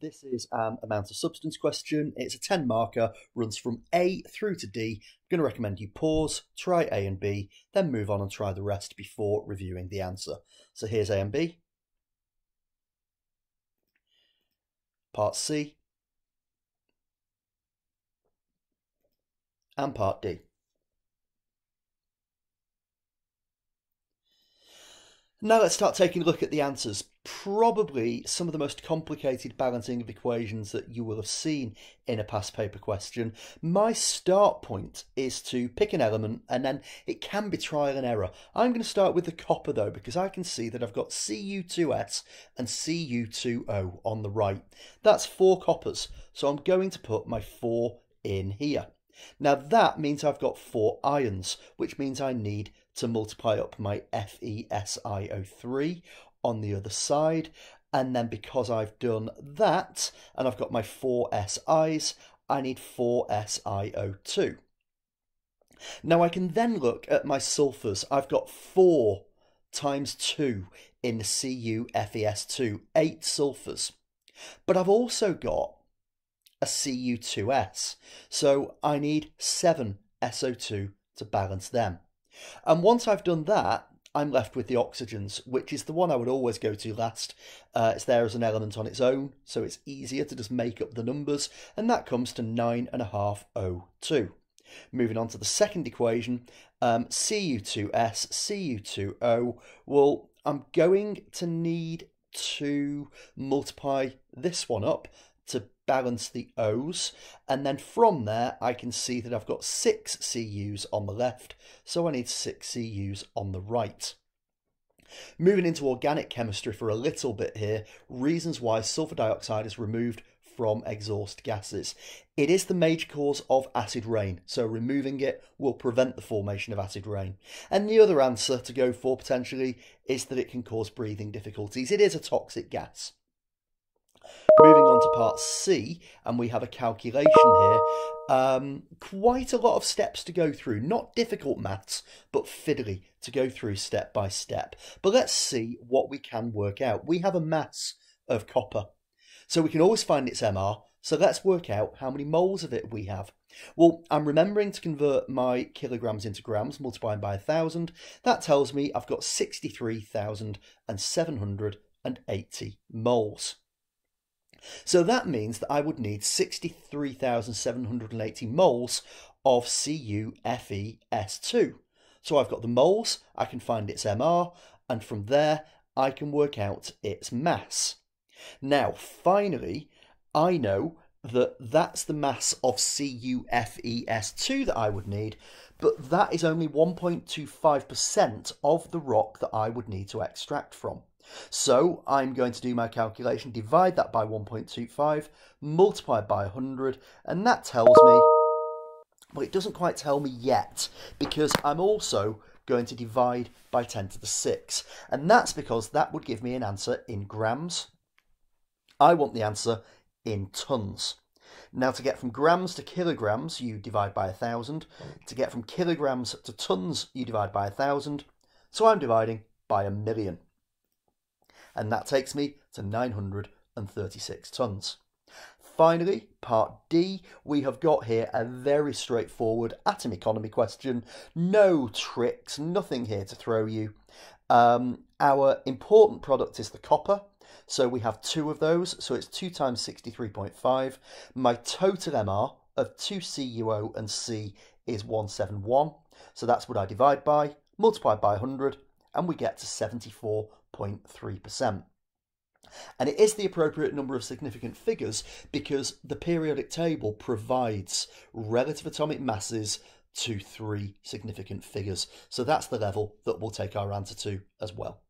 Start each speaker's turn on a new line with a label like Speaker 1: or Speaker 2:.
Speaker 1: This is um, an amount of substance question. It's a 10 marker, runs from A through to D. I'm going to recommend you pause, try A and B, then move on and try the rest before reviewing the answer. So here's A and B. Part C. And Part D. Now let's start taking a look at the answers. Probably some of the most complicated balancing of equations that you will have seen in a past paper question. My start point is to pick an element and then it can be trial and error. I'm going to start with the copper though because I can see that I've got Cu2S and Cu2O on the right. That's four coppers, so I'm going to put my four in here. Now that means I've got four ions, which means I need to multiply up my FeSiO3 on the other side. And then because I've done that, and I've got my four SIs, I need four SiO2. Now I can then look at my sulfurs. I've got four times two in the CuFeS2, eight sulfurs. But I've also got a Cu2S. So I need 7 SO2 to balance them. And once I've done that, I'm left with the oxygens, which is the one I would always go to last. Uh, it's there as an element on its own, so it's easier to just make up the numbers, and that comes to 9.502. Moving on to the second equation, um, Cu2S, Cu2O, well, I'm going to need to multiply this one up to balance the O's. And then from there, I can see that I've got six CUs on the left, so I need six CUs on the right. Moving into organic chemistry for a little bit here, reasons why sulfur dioxide is removed from exhaust gases. It is the major cause of acid rain, so removing it will prevent the formation of acid rain. And the other answer to go for potentially is that it can cause breathing difficulties. It is a toxic gas. Moving on to part C, and we have a calculation here. Um, quite a lot of steps to go through. Not difficult maths, but fiddly to go through step by step. But let's see what we can work out. We have a mass of copper, so we can always find its MR. So let's work out how many moles of it we have. Well, I'm remembering to convert my kilograms into grams, multiplying by a thousand. That tells me I've got 63,780 moles. So that means that I would need 63,780 moles of CuFeS2. So I've got the moles, I can find its MR, and from there I can work out its mass. Now, finally, I know that that's the mass of CuFeS2 that I would need, but that is only 1.25% of the rock that I would need to extract from. So I'm going to do my calculation, divide that by 1.25, multiply by 100, and that tells me, well, it doesn't quite tell me yet, because I'm also going to divide by 10 to the 6. And that's because that would give me an answer in grams. I want the answer in tons. Now, to get from grams to kilograms, you divide by a 1,000. To get from kilograms to tons, you divide by a 1,000. So I'm dividing by a million and that takes me to 936 tonnes. Finally, part D, we have got here a very straightforward atom economy question. No tricks, nothing here to throw you. Um, our important product is the copper. So we have two of those, so it's 2 times 63.5. My total MR of 2 CuO and C is 171. So that's what I divide by, multiply by 100, and we get to 74.3%. And it is the appropriate number of significant figures because the periodic table provides relative atomic masses to three significant figures. So that's the level that we'll take our answer to as well.